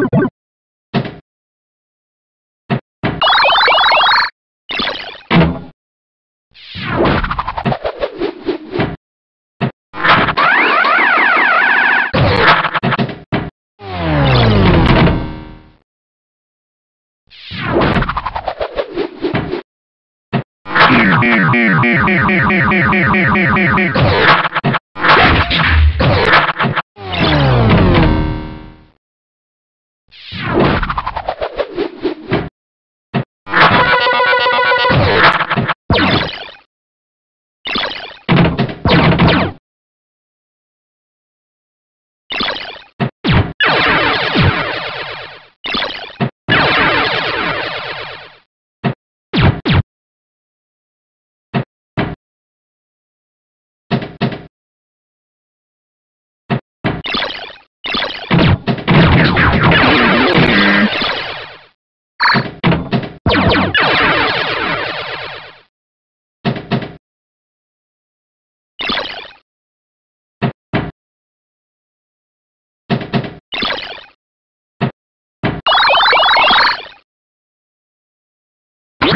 you.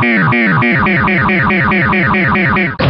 ¡Suscríbete al!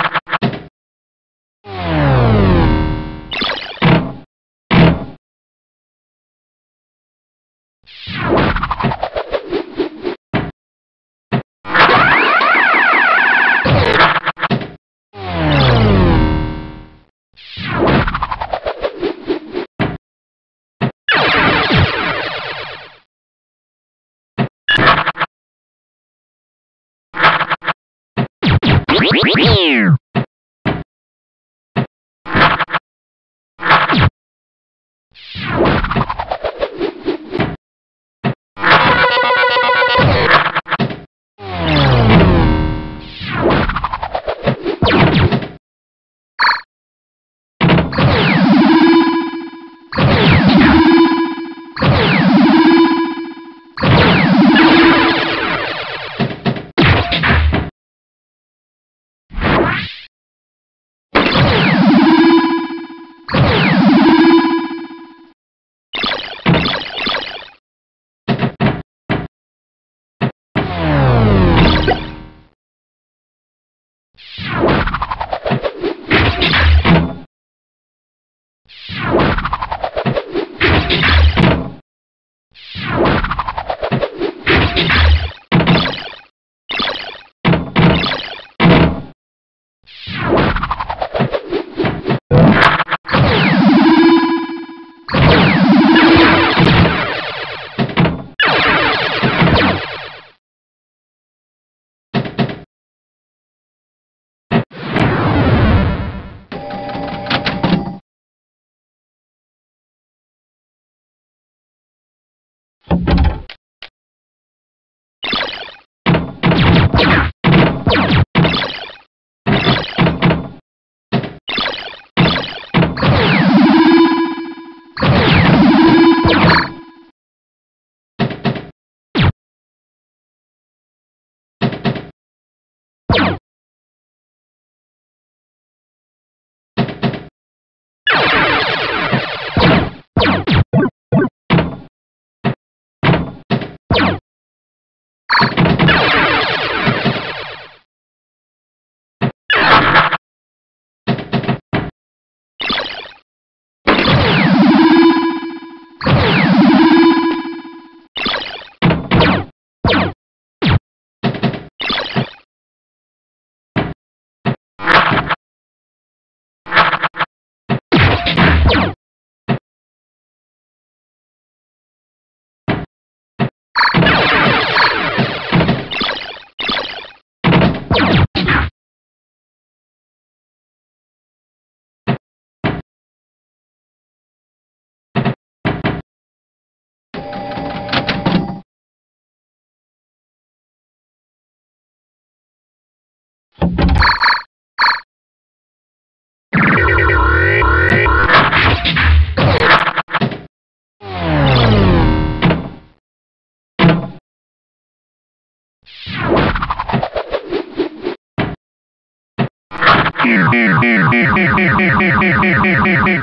Oh, my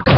God.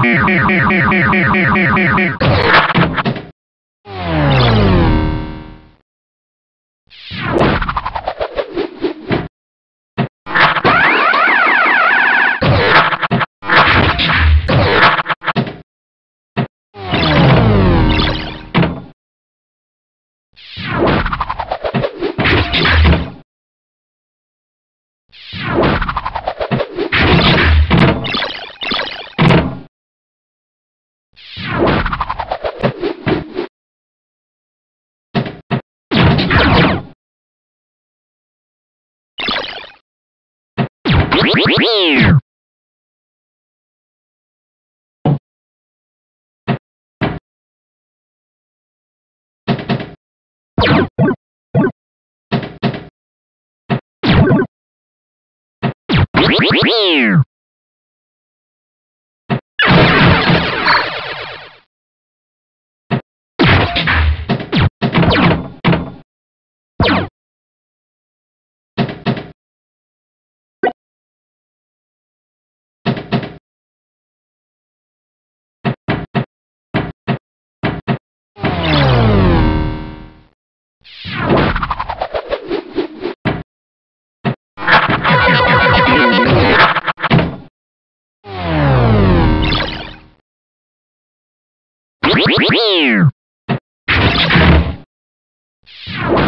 Yeah. Meow. you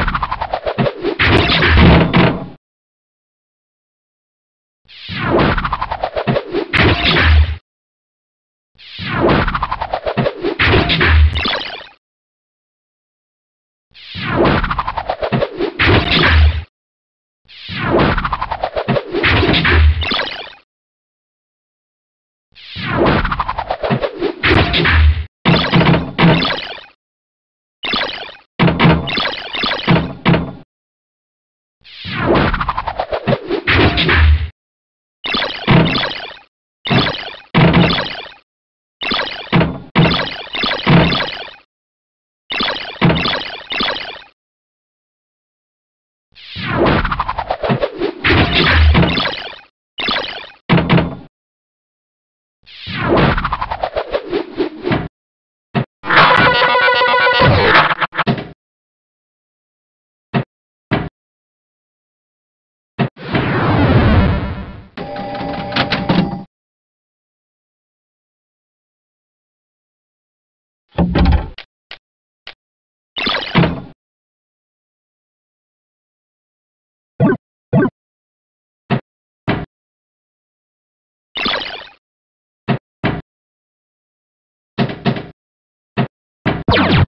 you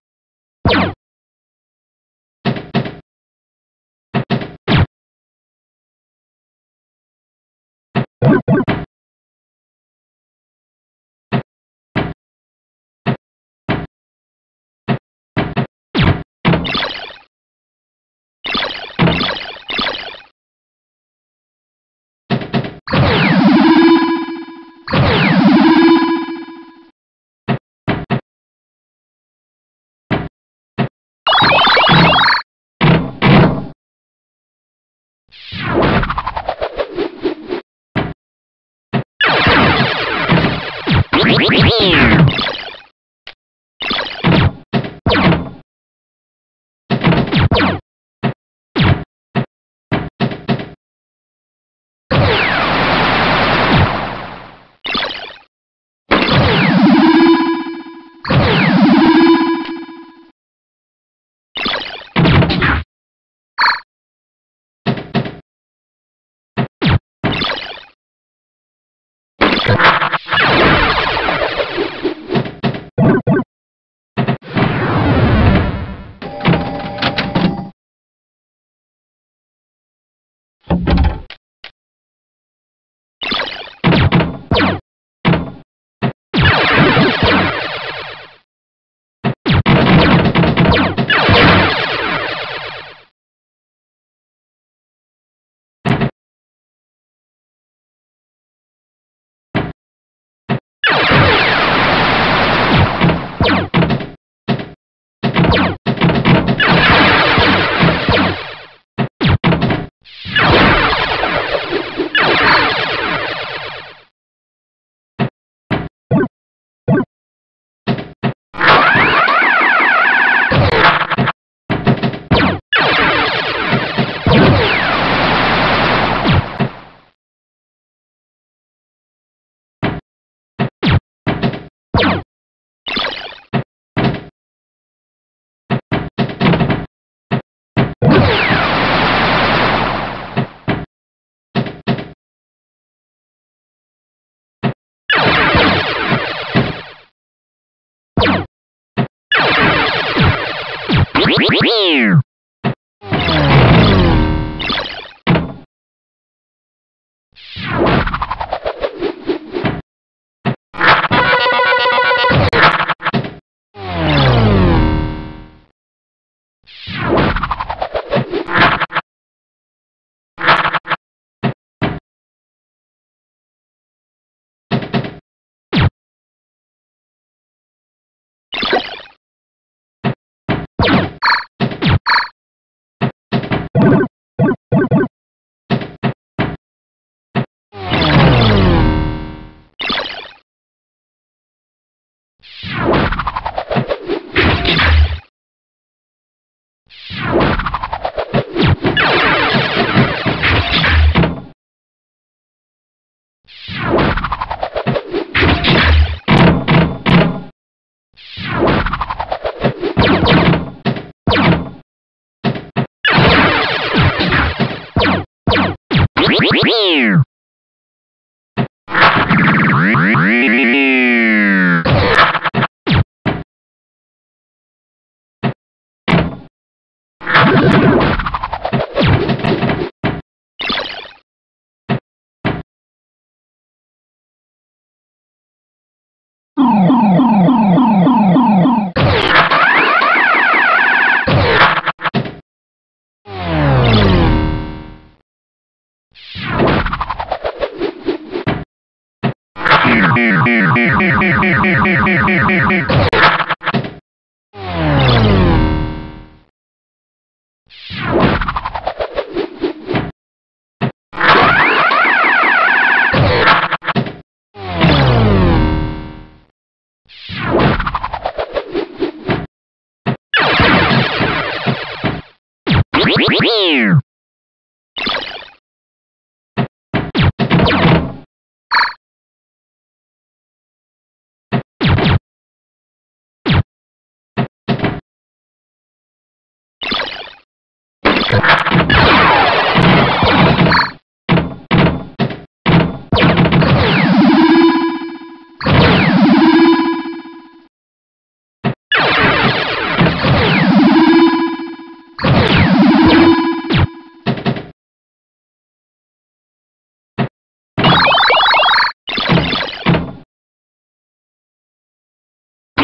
Sí, sí.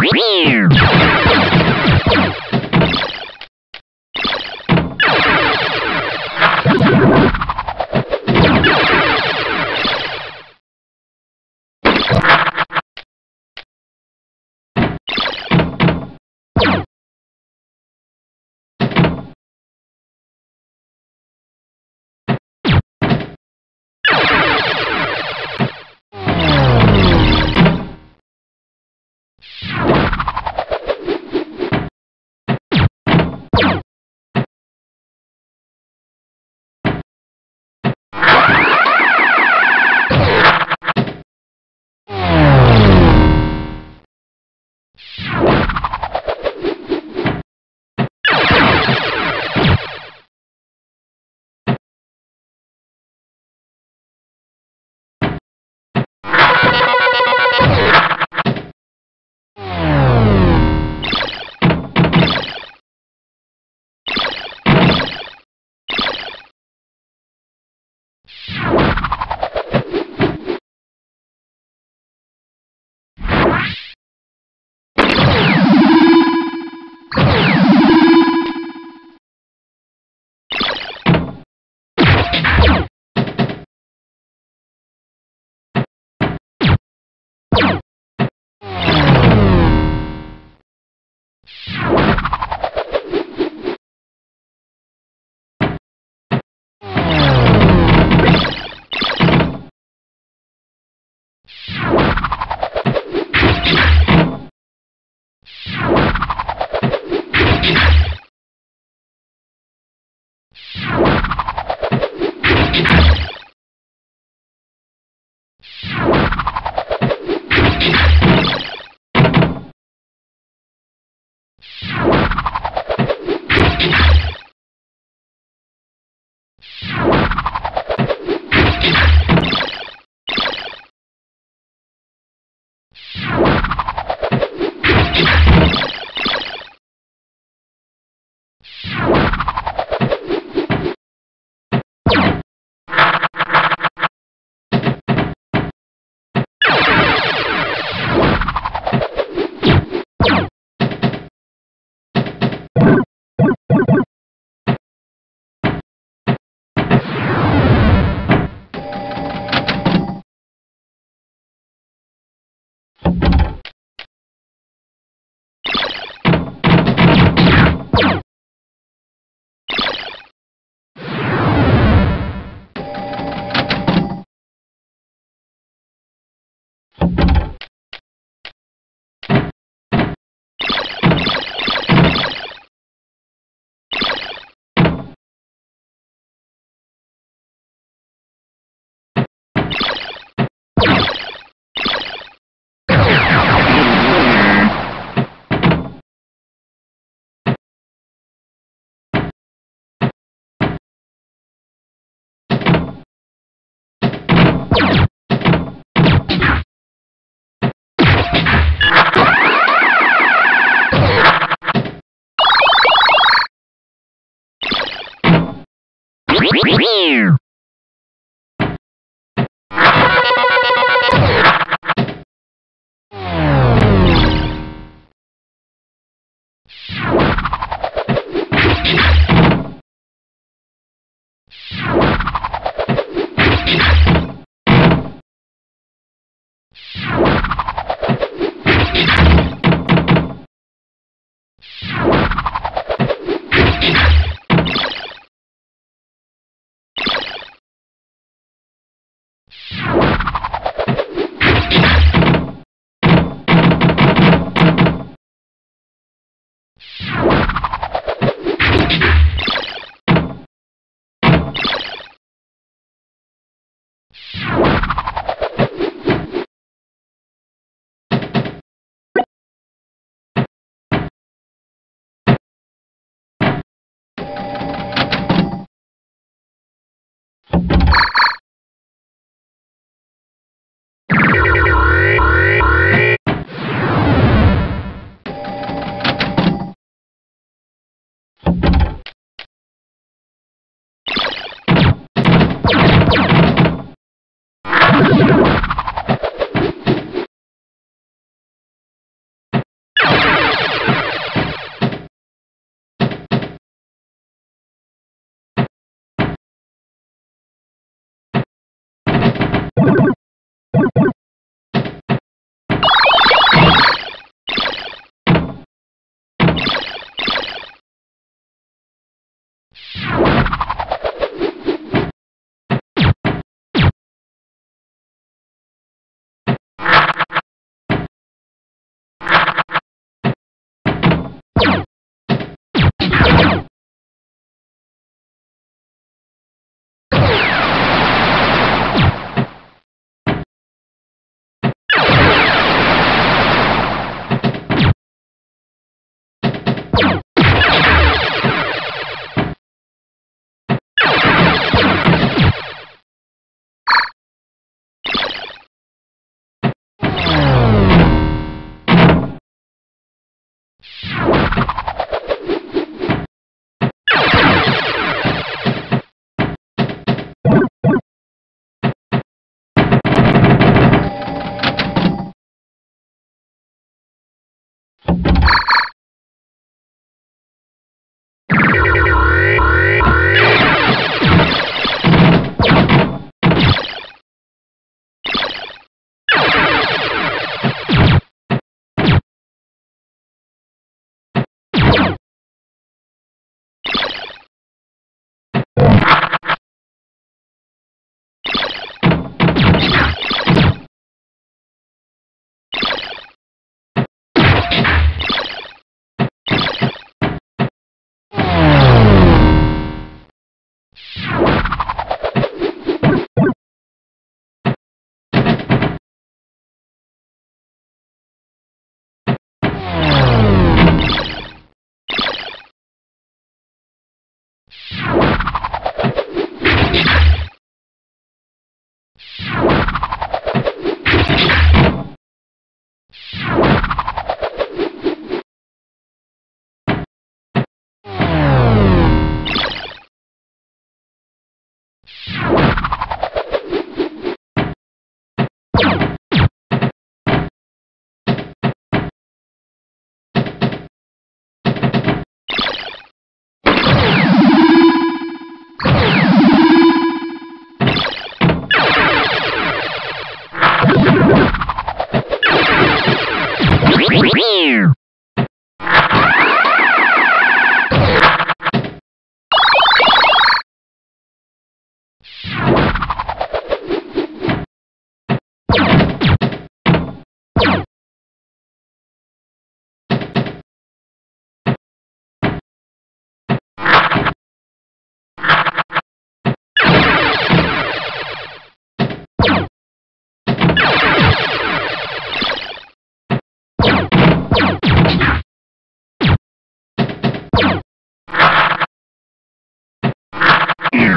Whee!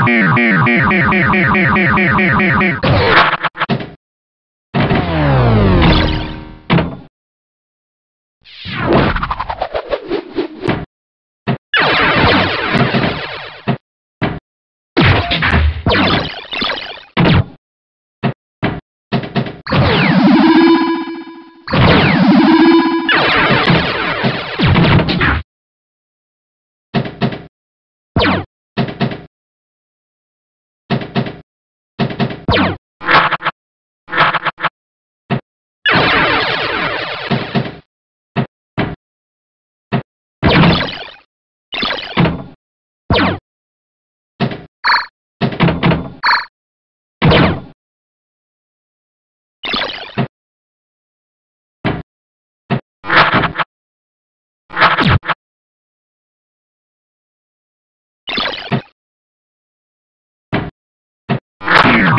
いいね。